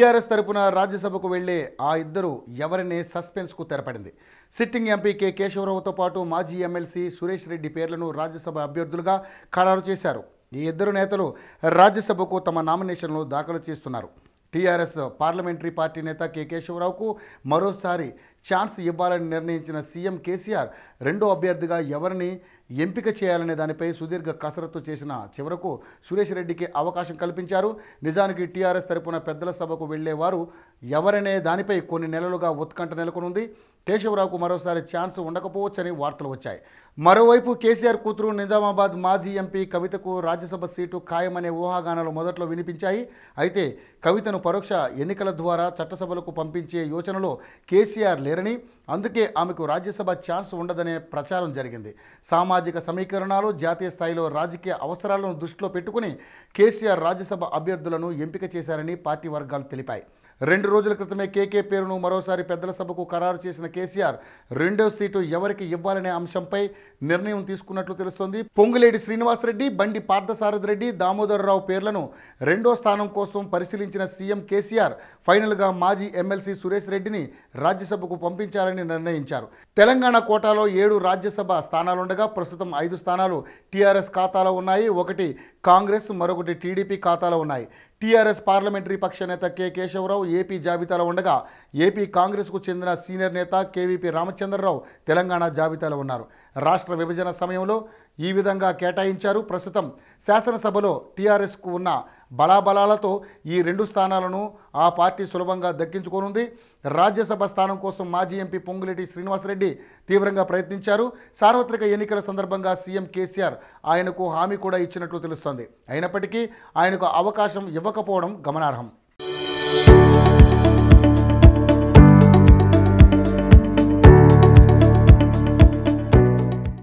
TRS తరపున రాజ్యసభకు వెళ్ళే ఆ ఇద్దరు ఎవరిని సస్పెన్స్కు తెరపడింది. సిట్టింగ్ ఎంపీ కె కేశవరావుతో పాటు మాజీ ఎమ్మెల్సీ సురేష్ రెడ్డి పేర్లను రాజ్యసభ అభ్యర్థులుగా ఖరారు చేశారు. ఈ ఇద్దరు నేతలు రాజ్యసభకు తమ నామినేషన్లు దాఖలు చేస్తున్నారు. టీఆర్ఎస్ పార్లమెంటరీ పార్టీ నేత కె కేశవరావుకు మరోసారి ఛాన్స్ ఇవ్వాలని నిర్ణయించిన సీఎం కేసీఆర్ రెండో అభ్యర్థిగా ఎవరిని ఎంపిక చేయాలనే దానిపై సుదీర్ఘ కసరత్తు చేసిన చివరకు సురేష్ రెడ్డికి అవకాశం కల్పించారు. నిజానికి టీఆర్ఎస్ తరపున పెద్దల సభకు వెళ్ళేవారు ఎవరనే దానిపై కొన్ని నెలలుగా ఉత్కంఠ నెలకొనుంది. కేశవరావుకు మరోసారి ఛాన్స్ ఉండకపోవచ్చని వార్తలు వచ్చాయి. మరోవైపు కేసీఆర్ కూతురు నిజామాబాద్ మాజీ ఎంపీ కవితకు రాజ్యసభ సీటు ఖాయమనే ఊహాగానాలు మొదట్లో వినిపించాయి. అయితే కవితను పరోక్ష ఎన్నికల ద్వారా చట్టసభలకు పంపించే యోచనలో కేసీఆర్ లేరని అందుకే ఆమెకు రాజ్యసభ ఛాన్స్ ఉండదనే ప్రచారం జరిగింది. సామాజిక సమీకరణాలు జాతీయ స్థాయిలో రాజకీయ అవసరాలను దృష్టిలో పెట్టుకుని కేసీఆర్ రాజ్యసభ అభ్యర్థులను ఎంపిక చేశారని పార్టీ వర్గాలు తెలిపాయి. రెండు రోజుల క్రితమే కేకే పేరును మరోసారి పెద్దల సభకు ఖరారు చేసిన కేసీఆర్ రెండో సీటు ఎవరికి ఇవ్వాలనే అంశంపై నిర్ణయం తీసుకున్నట్లు తెలుస్తోంది. పొంగులేడి శ్రీనివాసరెడ్డి బండి పార్థసారథి రెడ్డి దామోదరరావు పేర్లను రెండో స్థానం కోసం పరిశీలించిన సీఎం కేసీఆర్ ఫైనల్గా మాజీ ఎమ్మెల్సీ సురేష్ రెడ్డిని రాజ్యసభకు పంపించాలని నిర్ణయించారు. తెలంగాణ కోటాలో ఏడు రాజ్యసభ స్థానాలుండగా ప్రస్తుతం ఐదు స్థానాలు టీఆర్ఎస్ ఖాతాలో ఉన్నాయి. ఒకటి కాంగ్రెస్ మరొకటి టీడీపీ ఖాతాలో ఉన్నాయి. టీఆర్ఎస్ పార్లమెంటరీ పక్ష నేత కె కేశవరావు ఏపీ జాబితాలో ఉండగా ఏపీ కాంగ్రెస్కు చెందిన సీనియర్ నేత కేవీపీ రామచంద్రరావు తెలంగాణ జాబితాలో ఉన్నారు. రాష్ట్ర విభజన సమయంలో ఈ విధంగా కేటాయించారు. ప్రస్తుతం శాసనసభలో టీఆర్ఎస్కు ఉన్న బలాబలాలతో ఈ రెండు స్థానాలను ఆ పార్టీ సులభంగా దక్కించుకోనుంది. రాజ్యసభ స్థానం కోసం మాజీ ఎంపీ పొంగులేటి శ్రీనివాసరెడ్డి తీవ్రంగా ప్రయత్నించారు. సార్వత్రిక ఎన్నికల సందర్భంగా సీఎం కేసీఆర్ ఆయనకు హామీ కూడా ఇచ్చినట్లు తెలుస్తోంది. అయినప్పటికీ ఆయనకు అవకాశం ఇవ్వకపోవడం గమనార్హం.